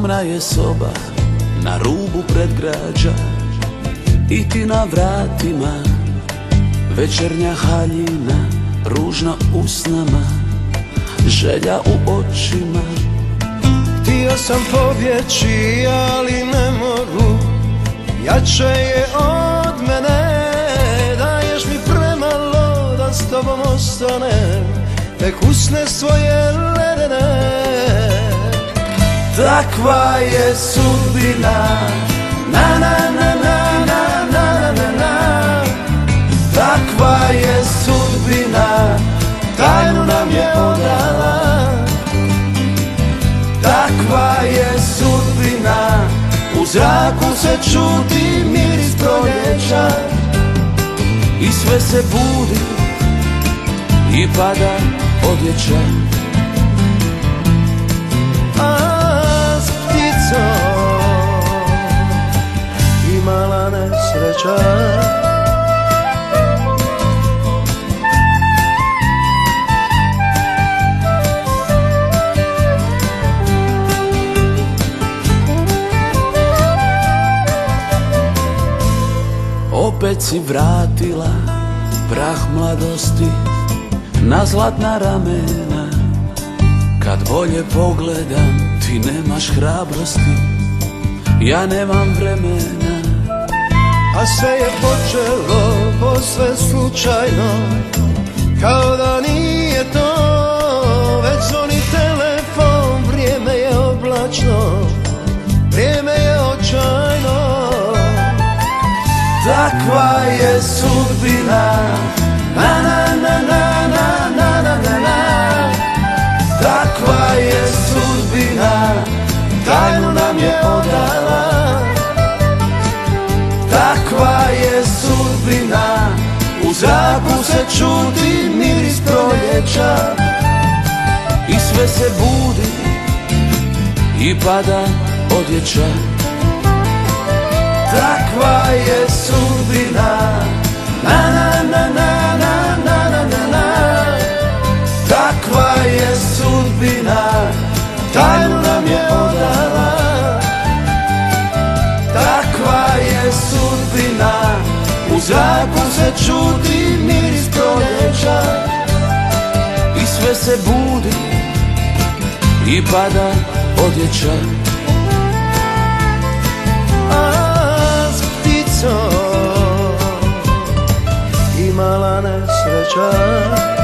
Skromna je soba na rubu predgrađa I ti na vratima. Večernja haljina Ružno usnama Želja u očima. Htio sam pobjeći, ali ne mogu. Jače je od mene Daješ mi premalo da s tobom ostanem. Tek usne svoje ledene Takva je sudbina. Na na na na na na na na. Takva je sudbina. Tajnu nam je odala Takva je sudbina. U zraku se čuti miris proljeća. I sve se budi I pada odjeća nesreća Opet si vratila prah mladosti na zlatna ramena. Kad bolje pogledam ti nemaš hrabrosti. Ja nemam vremena A sve je počelo posve slučajno. Kao da nije to Već zvoni telefon Vrijeme je oblačno Vrijeme je očajno. Takva je sudbina. Na na na na na na na na na. Takva je sudbina. Tajnu nam je odala pada odjeća Takva je sudbina. Na na na na na na na na na. Takva je sudbina. Tajnu nam je odala. Takva je sudbina. U zraku se čuti miris proljeća. I sve se budi I pada odjeća. A s pticom Imala nesreća